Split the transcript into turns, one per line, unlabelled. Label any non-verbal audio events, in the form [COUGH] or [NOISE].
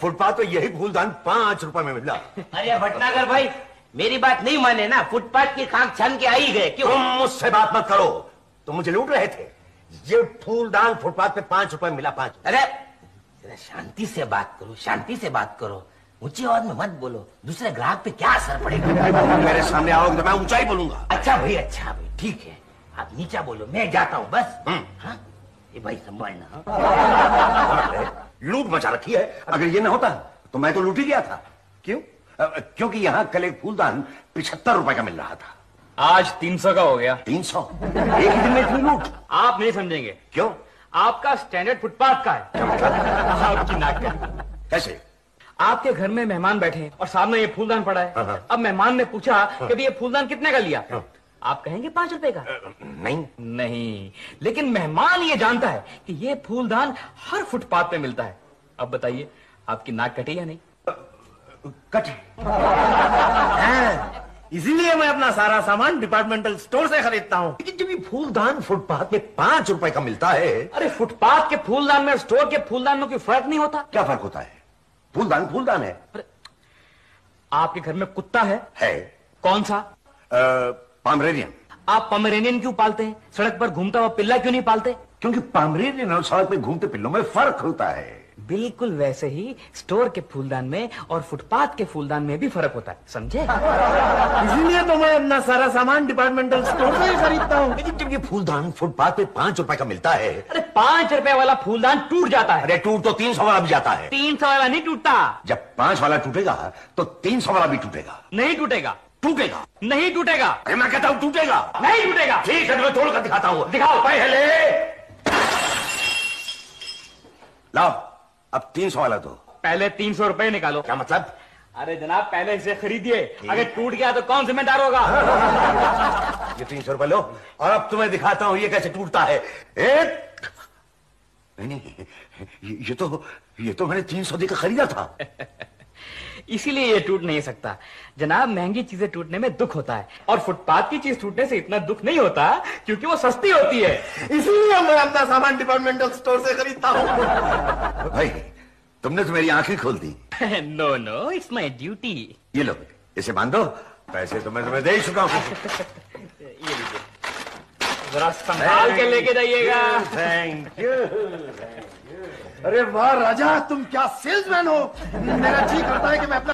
Footpath तो यही फूलदान पाँच रुपए में मिला।
अरे भटनागर भाई मेरी बात नहीं माने ना? फुटपाथ की खाक छन के आई गए क्यों?
तुम मुझसे बात मत करो। तुम मुझे लूट रहे थे। ये फूलदान फुटपाथ पे पाँच रुपए मिला पाँच।
अरे शांति से बात करो शांति से बात करो। ऊँची आवाज़ में मत बोलो दूसरे ग्राहक पे क्या असर पड़ेगा?
मेरे सामने आओगे तो मैं ऊंचाई बोलूँगा।
अच्छा भाई अच्छा भाई ठीक है। आप नीचा बोलो मैं जाता हूँ बस।
हम्म।
हाँ? ये भाई संभालना। [LAUGHS] हाँ?
लूट मचा रखी है। अगर ये ना होता तो मैं तो लूट ही गया था। क्यों? क्योंकि यहाँ कल एक फूलदान पिछहत्तर रुपए का मिल रहा था।
आज तीन सौ का हो गया।
तीन सौ? एक ही दिन में इतनी लूट।
आप नहीं समझेंगे।
क्यों?
आपका स्टैंडर्ड फुटपाथ का है। आपकी नाक का।
कैसे?
आपके घर में मेहमान बैठे हैं और सामने ये फूलदान पड़ा
हाँ,
है
हाँ।
अब मेहमान ने पूछा कि ये फूलदान कितने का लिया? आप कहेंगे पाँच रुपए का?
नहीं।
नहीं। लेकिन मेहमान ये जानता है कि ये फूलदान हर फुटपाथ पे मिलता है। अब बताइए आपकी नाक कटी या नहीं?
कटे।
इसीलिए मैं अपना सारा सामान डिपार्टमेंटल स्टोर से खरीदता हूँ।
लेकिन जब ये फूलदान फुटपाथ में पाँच रुपए का मिलता है
अरे फुटपाथ के फूलदान में स्टोर के फूलदान में कोई फ़र्क नहीं होता?
क्या फ़र्क होता है? फूलदान फूलदान है।
आपके घर में कुत्ता है?
है।
कौन सा?
पामरेरियन
आप पमरेनियन क्यों पालते हैं? सड़क पर घूमता हुआ पिल्ला क्यों नहीं पालते?
क्योंकि पामरेरियन और सड़क पे घूमते पिल्लों में फ़र्क होता है।
बिल्कुल वैसे ही स्टोर के फूलदान में और फुटपाथ के फूलदान में भी फ़र्क होता है समझे? [LAUGHS]
इसीलिए तो मैं अपना सारा सामान डिपार्टमेंटल स्टोर से ही खरीदता हूँ।
ये फूलदान फुटपाथ पे पाँच रुपए का मिलता है।
अरे पाँच रुपए वाला फूलदान टूट जाता है।
अरे टूट तो तीन सौ वाला भी जाता है।
तीन सौ वाला नहीं टूटता।
जब पाँच वाला टूटेगा तो तीन सौ वाला भी टूटेगा।
नहीं टूटेगा।
टूटेगा।
नहीं टूटेगा।
मैं कहता हूँ टूटेगा।
नहीं टूटेगा।
ठीक है मैं तोड़ कर दिखाता हूँ।
दिखाओ।
पहले। लाओ अब तीन सौ वाला दो।
पहले तीन सौ रुपए निकालो।
क्या मतलब?
अरे जनाब पहले इसे खरीदिए। अगर टूट गया तो कौन जिम्मेदार होगा? [LAUGHS]
ये तीन सौ रुपए लो और अब तुम्हें दिखाता हूँ ये कैसे टूटता है। एक नहीं नहीं ये, ये तो ये तो मैंने तीन सौ देकर खरीदा था। [LAUGHS]
इसीलिए ये टूट नहीं सकता। जनाब महँगी चीज़ें टूटने में दुख होता है। और फुटपाथ की चीज़ टूटने से इतना दुख नहीं होता क्योंकि वो सस्ती होती है।
इसीलिए मैं अपना सामान डिपार्टमेंटल स्टोर से खरीदता हूँ।
भाई तुमने तो मेरी आँखें खोल दी।
No no it's my duty
ये लो इसे बाँध। दो पैसे तो मैं तुम्हें दे ही चुका हूँ।
जरा संभाल के लेके जाइएगा।
थैंक यू
अरे वाह राजा तुम क्या सेल्समैन हो? मेरा जी करता है कि मैं अपना